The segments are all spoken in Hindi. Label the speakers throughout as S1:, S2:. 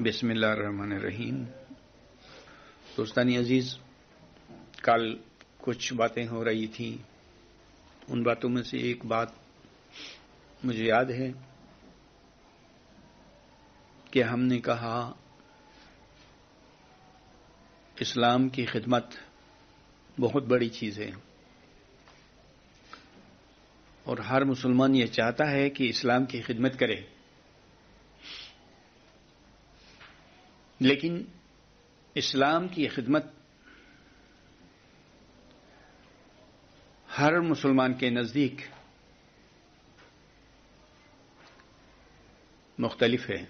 S1: बिस्मिल्लाहिर्रहमानिर्रहीम। दोस्तानी अज़ीज़, कल कुछ बातें हो रही थी। उन बातों में से एक बात मुझे याद है कि हमने कहा, इस्लाम की खिदमत बहुत बड़ी चीज़ है। और हर मुसलमान यह चाहता है कि इस्लाम की खिदमत करे। लेकिन इस्लाम की खिदमत हर मुसलमान के नज़दीक मुख्तलिफ़ है,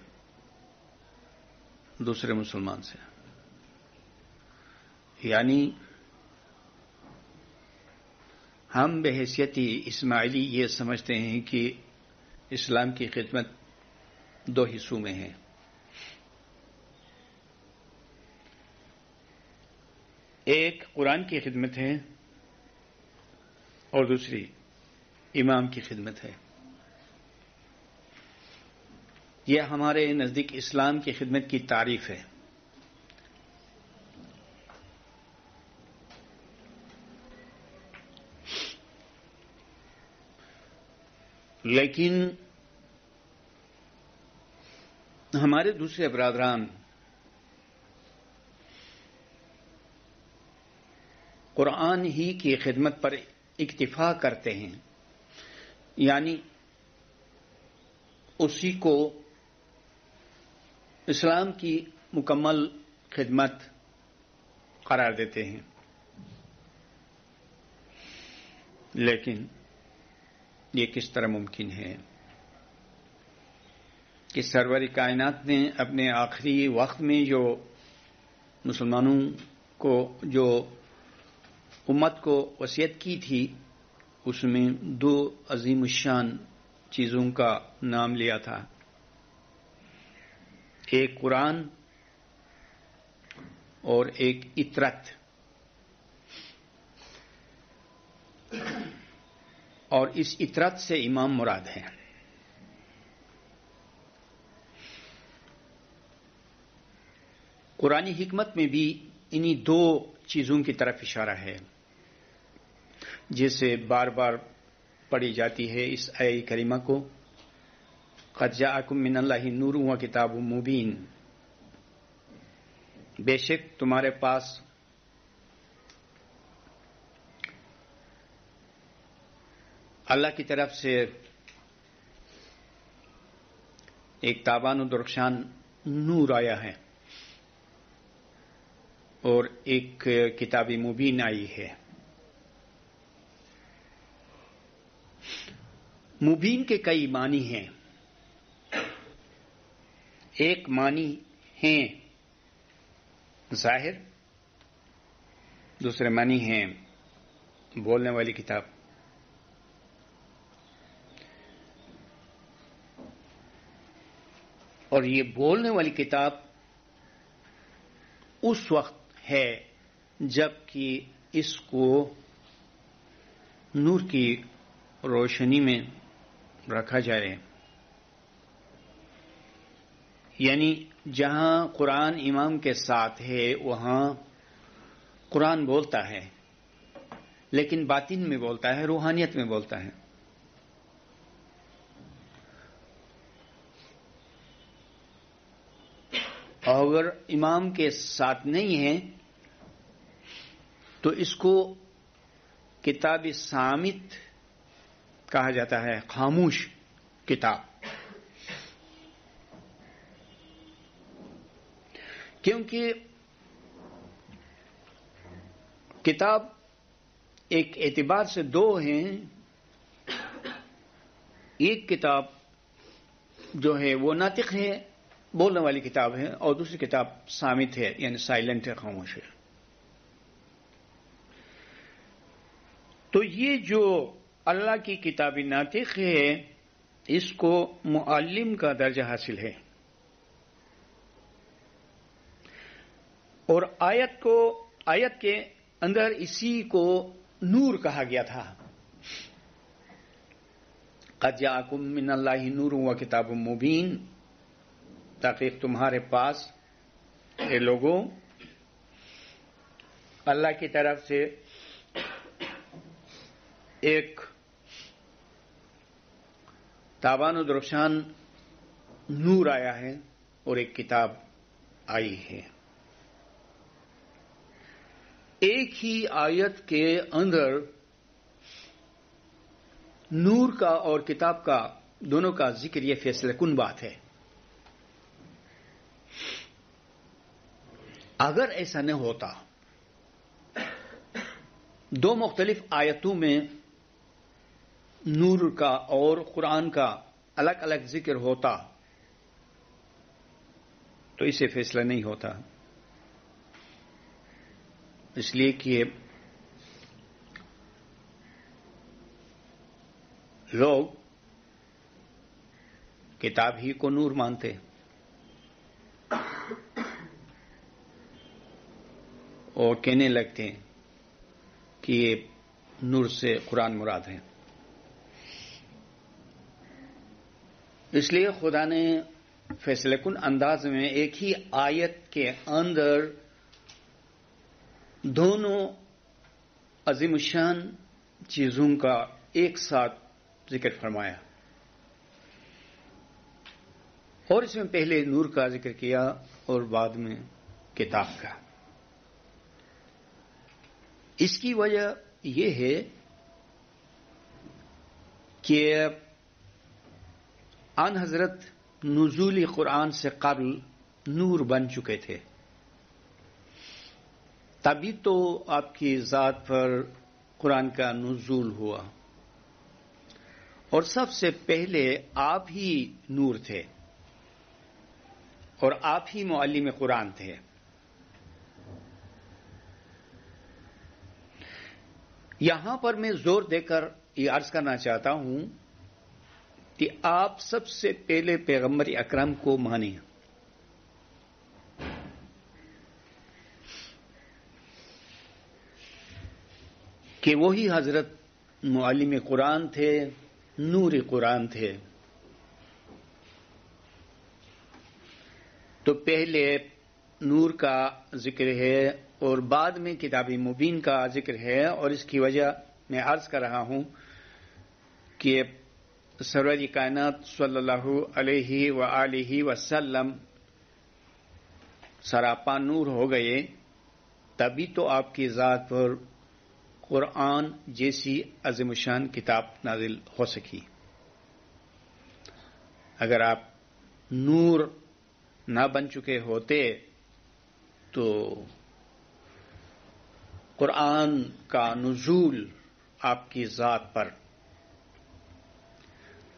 S1: दूसरे मुसलमान से। यानी हम बहसीती इस्माइली ये समझते हैं कि इस्लाम की खिदमत दो हिस्सों में है। एक कुरान की खिदमत है और दूसरी इमाम की खिदमत है। यह हमारे नज़दीक इस्लाम की खिदमत की तारीफ़ है। लेकिन हमारे दूसरे बरदरान कुरान ही की खिदमत पर इक्तफा करते हैं। यानी उसी को इस्लाम की मुकम्मल खिदमत करार देते हैं। लेकिन ये किस तरह मुमकिन है कि सरवरी कायनात ने अपने आखिरी वक्त में जो मुसलमानों को जो उम्मत को वसीयत की थी, उसमें दो अजीम शान चीज़ों का नाम लिया था। एक कुरान और एक इतरत। और इस इतरत से इमाम मुराद है। कुरानी हिकमत में भी इन्हीं दो चीज़ों की तरफ़ इशारा है। जिसे बार बार पढ़ी जाती है इस आय करीमा को। खजाकुम मिनल्लाही नूर व किताब मुबीन। बेशक तुम्हारे पास अल्लाह की तरफ़ से एक ताबान दुरक्षान नूर आया है और एक किताबी मुबीन आई है। मुबीन के कई मानी हैं। एक मानी हैं ज़ाहिर, दूसरे मानी हैं बोलने वाली किताब। और ये बोलने वाली किताब उस वक्त है जबकि इसको नूर की रोशनी में रखा जाए यानी जहाँ कुरान इमाम के साथ है, वहाँ कुरान बोलता है, लेकिन बातिन में बोलता है, रूहानियत में बोलता है। अगर इमाम के साथ नहीं है तो इसको किताब सामित कहा जाता है, खामोश किताब। क्योंकि किताब एक एतबार से दो हैं। एक किताब जो है, वो नातिक है, बोलने वाली किताब है, और दूसरी किताब सामित है, यानी साइलेंट है, खामोश है। तो ये जो अल्लाह की किताबी नातिक है, इसको मुअल्लिम का दर्जा हासिल है। और आयत को, आयत के अंदर इसी को नूर कहा गया था। कजाकुम मिन अल्लाह नूर व किताब मुबीन। ताकि तुम्हारे पास ये लोगों। अल्लाह की तरफ़ से एक ताबान रोशान नूर आया है और एक किताब आई है। एक ही आयत के अंदर नूर का और किताब का दोनों का ज़िक्र यह फैसला कुन बात है? अगर ऐसा न होता, दो मुख्तलिफ़ आयतों में नूर का और कुरान का अलग अलग ज़िक्र होता तो इसे फैसला नहीं होता। इसलिए कि लोग किताब ही को नूर मानते और कहने लगते हैं कि ये नूर से कुरान मुराद है। इसलिए खुदा ने फैसलेकुन अंदाज में एक ही आयत के अंदर दोनों अजीमशान चीज़ों का एक साथ ज़िक्र फरमाया। और इसमें पहले नूर का ज़िक्र किया और बाद में किताब का। इसकी वजह यह है कि अन हज़रत नजूली कुरान से कबल नूर बन चुके थे। तभी तो आपकी जात पर कुरान का नजूल हुआ। और सबसे पहले आप ही नूर थे। और आप ही मुअल्लिम कुरान थे। यहाँ पर मैं ज़ोर देकर यह अर्ज़ करना चाहता हूँ कि आप सबसे पहले पैगंबर अकरम को मानिए कि वही हज़रत मालिम कुरान थे, नूर कुरान थे। तो पहले नूर का ज़िक्र है और बाद में किताबी मुबीन का ज़िक्र है और इसकी वजह मैं अर्ज़ कर रहा हूँ कि सरवर कायनात सल्लल्लाहु अलैहि व आलिहि वसल्लम सरापा नूर हो गए, तभी तो आपकी जात पर कुरान जैसी अजमशान किताब नाजिल हो सकी। अगर आप नूर न बन चुके होते तो कुरान का नजूल आपकी जात पर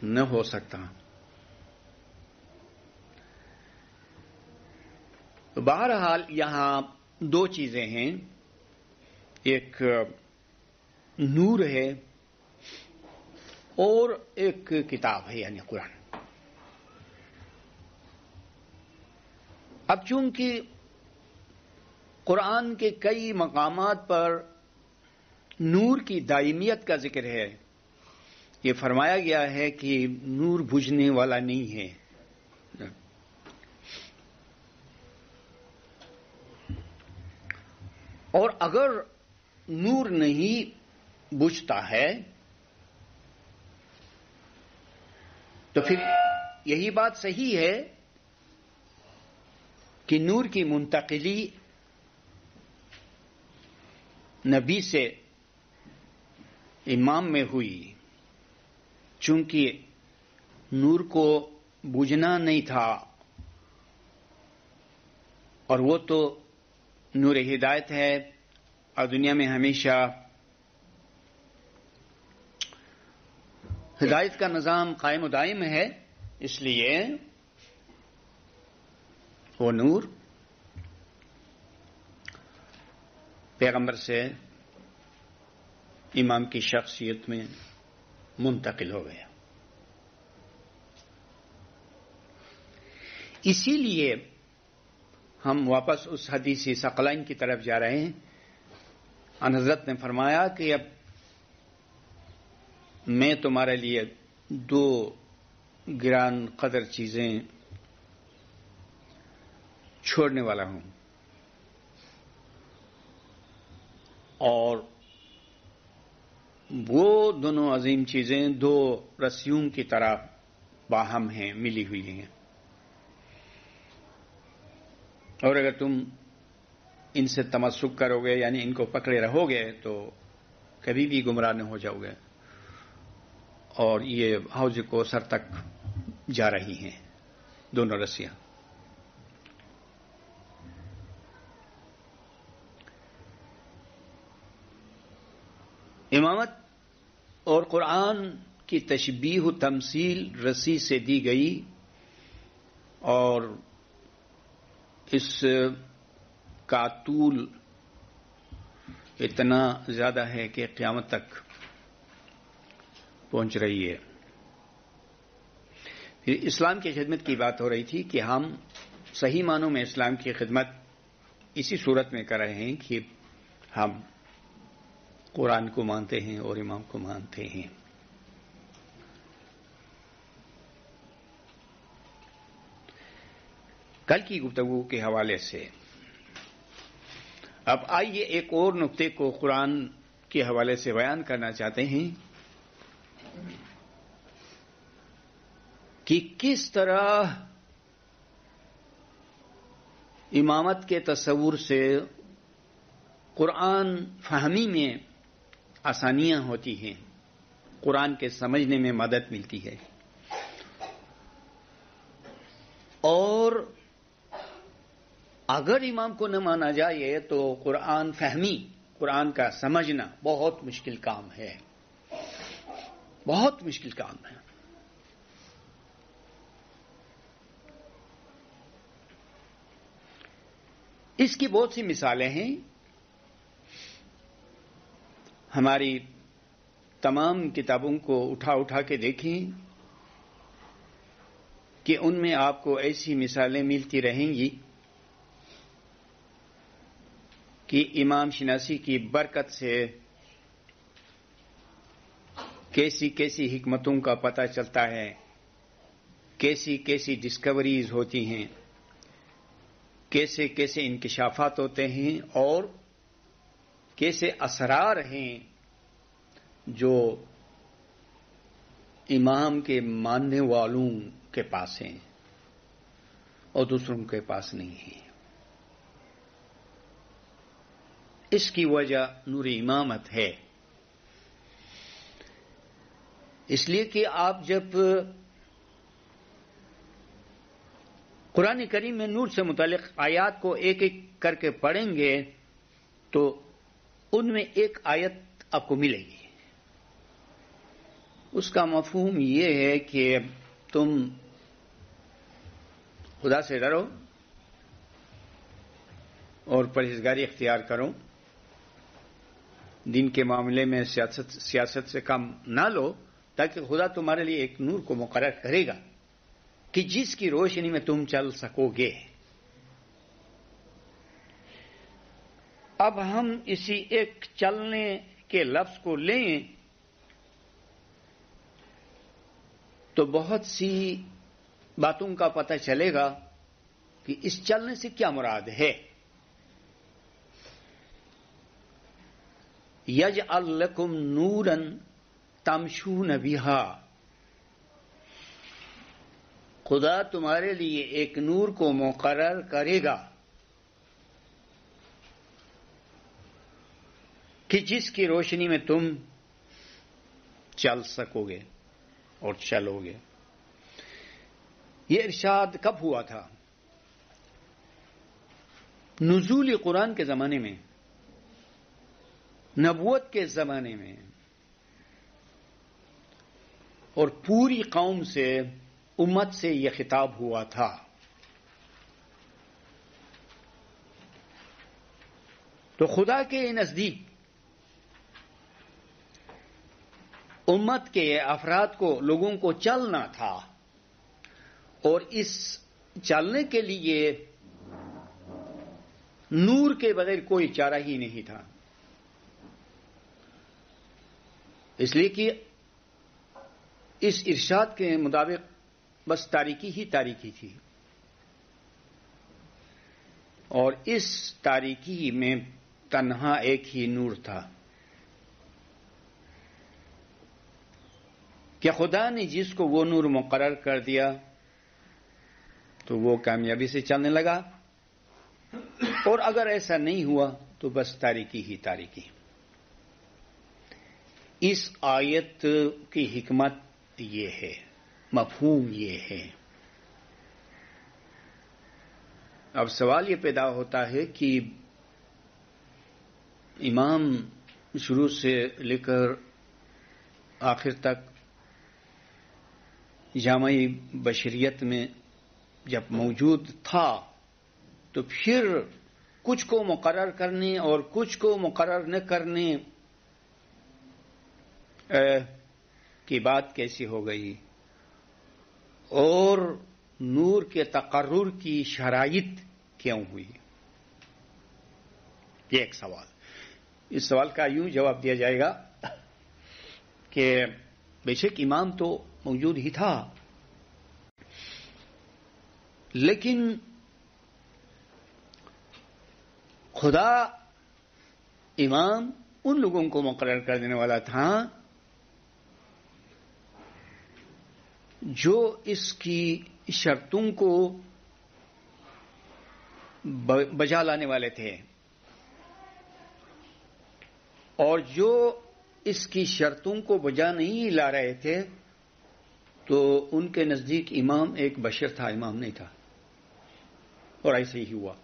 S1: न हो सकता। बहरहाल यहाँ दो चीज़ें हैं। एक, नूर है और एक किताब है, यानी कुरान। अब चूँकि कुरान के कई मकामात पर नूर की दायमियत का ज़िक्र है ये फरमाया गया है कि नूर बुझने वाला नहीं है। और अगर नूर नहीं बुझता है तो फिर यही बात सही है कि नूर की मुंतकली नबी से इमाम में हुई। चूँकि नूर को बुझना नहीं था, और वो तो नूर हिदायत है, और दुनिया में हमेशा हिदायत का निज़ाम कायम दायम है, इसलिए वो नूर पैगंबर से इमाम की शख्सियत में मुंतकिल हो गया। इसीलिए हम वापस उस हदीसी सकलाइन की तरफ़ जा रहे हैं। अनहजरत ने फरमाया कि अब मैं तुम्हारे लिए दो गिरान कदर चीज़ें छोड़ने वाला हूँ। और वो दोनों अजीम चीज़ें दो रस्सियों की तरह बाहम हैं, मिली हुई हैं। और अगर तुम इनसे तमस्सुक करोगे, यानी इनको पकड़े रहोगे तो कभी भी गुमराह नहीं हो जाओगे। और ये हौज को सर तक जा रही हैं, दोनों रस्सियाँ। इमामत और कुरान की तशबीह तमसील रसी से दी गई और इस का तूल इतना ज़्यादा है कि क्यामत तक पहुँच रही है। फिर इस्लाम की खिदमत की बात हो रही थी कि हम सही मानों में इस्लाम की खिदमत इसी सूरत में कर रहे हैं कि हम कुरान को मानते हैं और इमाम को मानते हैं। कल की गुफ्तगु के हवाले से अब आइए एक और नुक्ते को कुरान के हवाले से बयान करना चाहते हैं कि किस तरह इमामत के तस्वुर से कुरान फहमी में आसानियाँ होती हैं। कुरान के समझने में मदद मिलती है। और अगर इमाम को न माना जाए तो कुरान फहमी, कुरान का समझना बहुत मुश्किल काम है। बहुत मुश्किल काम है। इसकी बहुत सी मिसालें हैं। हमारी तमाम किताबों को उठा उठा के देखें कि उनमें आपको ऐसी मिसालें मिलती रहेंगी कि इमाम शिनासी की बरकत से कैसी कैसी हिकमतों का पता चलता है कैसी कैसी डिस्कवरीज होती हैं कैसे कैसे इंकशाफात होते हैं और कैसे असरार हैं जो इमाम के मानने वालों के पास हैं और दूसरों के पास नहीं है। इसकी वजह नूर इमामत है। इसलिए कि आप जब कुरान करीम में नूर से मुतलिक आयात को एक एक करके पढ़ेंगे तो उनमें एक आयत आपको मिलेगी। उसका मफहूम यह है कि तुम खुदा से डरो और परहेजगारी इख्तियार करो। दिन के मामले में सियासत सियासत से काम ना लो, ताकि खुदा तुम्हारे लिए एक नूर को मुकर करेगा कि जिसकी रोशनी में तुम चल सकोगे। अब हम इसी एक चलने के लफ्ज को लें तो बहुत सी बातों का पता चलेगा कि इस चलने से क्या मुराद है। यज अल्लकुम नूरन तमशून बिहा। खुदा तुम्हारे लिए एक नूर को मुकर्र करेगा। कि जिसकी रोशनी में तुम चल सकोगे और चलोगे। ये इरशाद कब हुआ था? नजूल कुरान के जमाने में नबूत के जमाने में, और पूरी कौम से, उम्मत से यह खिताब हुआ था। तो खुदा के नज़दीक उम्मत के अफराद को, लोगों को चलना था। और इस चलने के लिए नूर के बगैर कोई चारा ही नहीं था। इसलिए कि इस इरशाद के मुताबिक बस तारीकी ही तारीकी थी। और इस तारीकी में तन्हा एक ही नूर था। क्या खुदा ने जिसको वो नूर मुकर कर दिया तो वो कामयाबी से चलने लगा। और अगर ऐसा नहीं हुआ तो बस तारीकी ही तारीकी इस आयत की हिकमत ये है, मफहूम ये है। अब सवाल ये पैदा होता है कि इमाम शुरू से लेकर आखिर तक जामई बशरियत में जब मौजूद था तो फिर कुछ को मुकर करने और कुछ को मुकर न करने की बात कैसी हो गई? और नूर के तकर्र की शराइत क्यों हुई? ये एक सवाल। इस सवाल का यूँ जवाब दिया जाएगा कि बेशक इमाम तो मौजूद ही था। लेकिन खुदा, इमाम उन लोगों को मुकर कर देने वाला था जो इसकी शर्तों को बजा लाने वाले थे। और जो इसकी शर्तों को बजा नहीं ला रहे थे तो उनके नज़दीक इमाम एक बशर था, इमाम नहीं था। और ऐसे ही हुआ।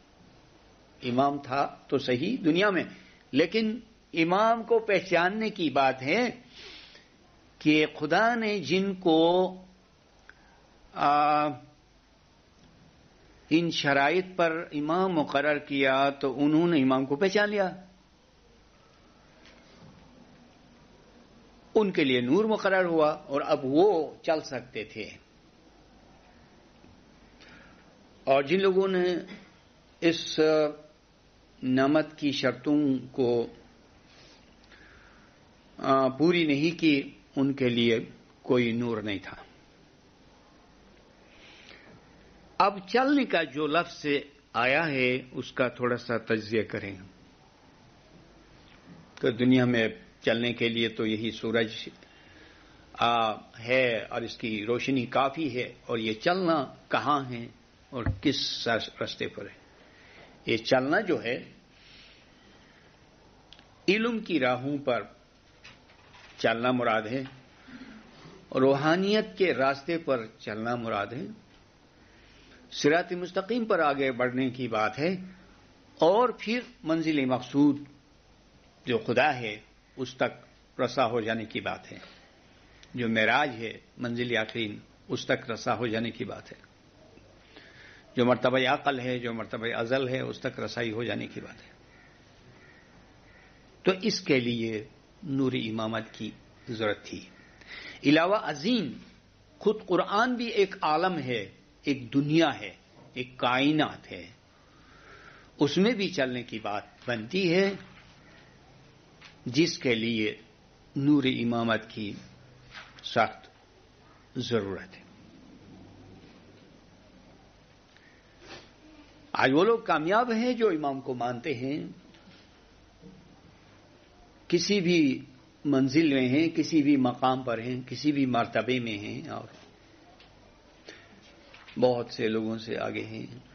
S1: इमाम था तो सही दुनिया में, लेकिन इमाम को पहचानने की बात है कि खुदा ने जिनको इन शराइत पर इमाम मुकर किया तो उन्होंने इमाम को पहचान लिया। उनके लिए नूर मुकर हुआ और अब वो चल सकते थे। और जिन लोगों ने इस नमत की शर्तों को पूरी नहीं की, उनके लिए कोई नूर नहीं था। अब चलने का जो लफ्ज से आया है, उसका थोड़ा सा तजिया करें। तो दुनिया में चलने के लिए तो यही सूरज आ, है और इसकी रोशनी काफ़ी है और ये चलना कहाँ है और किस रास्ते पर है? ये चलना जो है इलम की राहों पर चलना मुराद है रूहानियत के रास्ते पर चलना मुराद है। सिरात मुस्तकीम पर आगे बढ़ने की बात है और फिर मंजिल मकसूद जो खुदा है उस तक रसा हो जाने की बात है। जो मेराज है, मंजिल आखिरीन उस तक रसा हो जाने की बात है। जो मरतबा अकल है, जो मरतबा अजल है, उस तक रसाई हो जाने की बात है। तो इसके लिए नूर इमामत की ज़रूरत थी। इलावा अजीम, खुद कुरान भी एक आलम है, एक दुनिया है, एक कायनात है। उसमें भी चलने की बात बनती है। जिसके लिए नूर इमामत की सख्त ज़रूरत है। आज वो लोग कामयाब हैं जो इमाम को मानते हैं। किसी भी मंजिल में हैं, किसी भी मकाम पर हैं, किसी भी मर्तबे में हैं और बहुत से लोगों से आगे हैं।